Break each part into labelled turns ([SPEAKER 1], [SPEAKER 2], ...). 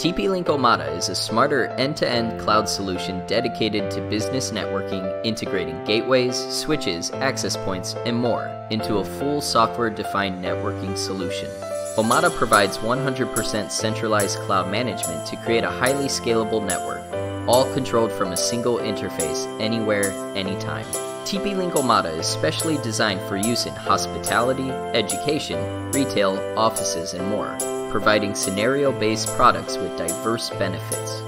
[SPEAKER 1] TP-Link Omada is a smarter end-to-end cloud solution dedicated to business networking, integrating gateways, switches, access points, and more into a full software-defined networking solution. Omada provides 100% centralized cloud management to create a highly scalable network, all controlled from a single interface, anywhere, anytime. TP-Link Omada is specially designed for use in hospitality, education, retail, offices, and more providing scenario-based products with diverse benefits.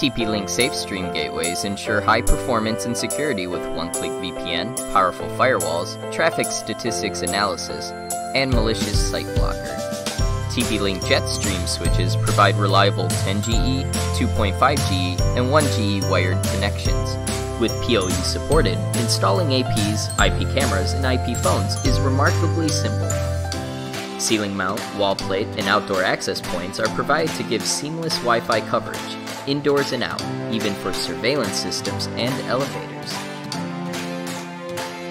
[SPEAKER 1] TP-Link SafeStream gateways ensure high performance and security with one-click VPN, powerful firewalls, traffic statistics analysis, and malicious site blocker. TP-Link Jetstream switches provide reliable 10GE, 2.5GE, and 1GE wired connections. With PoE supported, installing APs, IP cameras, and IP phones is remarkably simple. Ceiling mount, wall plate, and outdoor access points are provided to give seamless Wi Fi coverage, indoors and out, even for surveillance systems and elevators.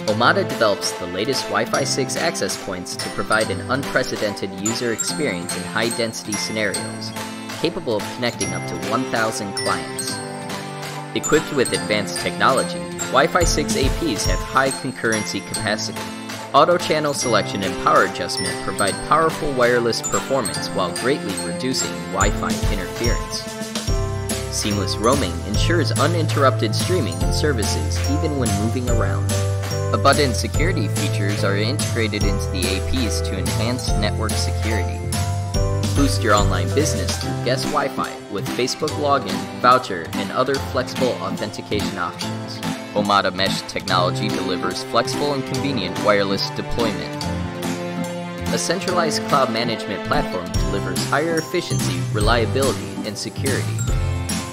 [SPEAKER 1] Omada develops the latest Wi Fi 6 access points to provide an unprecedented user experience in high density scenarios, capable of connecting up to 1,000 clients. Equipped with advanced technology, Wi Fi 6 APs have high concurrency capacity Auto channel selection and power adjustment provide powerful wireless performance while greatly reducing Wi-Fi interference. Seamless roaming ensures uninterrupted streaming and services even when moving around. Abundant security features are integrated into the APs to enhance network security. Boost your online business through guest Wi-Fi with Facebook login, voucher, and other flexible authentication options. Omada Mesh technology delivers flexible and convenient wireless deployment. A centralized cloud management platform delivers higher efficiency, reliability, and security.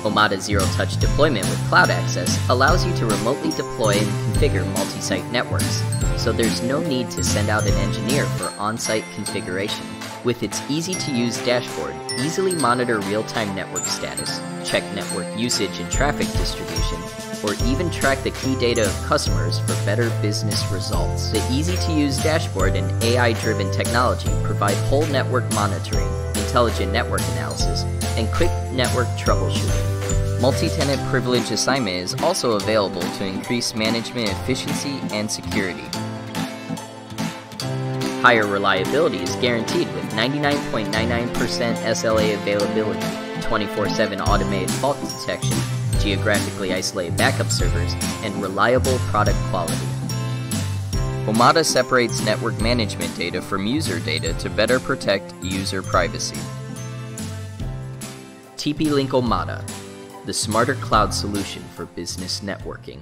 [SPEAKER 1] Omada Zero Touch deployment with cloud access allows you to remotely deploy and configure multi site networks, so there's no need to send out an engineer for on site configuration. With its easy to use dashboard, easily monitor real time network status, check network usage and traffic distribution, or even track the key data of customers for better business results. The easy to use dashboard and AI driven technology provide whole network monitoring, intelligent network analysis, and quick network troubleshooting. Multi tenant privilege assignment is also available to increase management efficiency and security. Higher reliability is guaranteed with 99.99% SLA availability, 24 7 automated fault detection, geographically isolated backup servers, and reliable product quality. Omada separates network management data from user data to better protect user privacy. TP-Link Omada, the smarter cloud solution for business networking.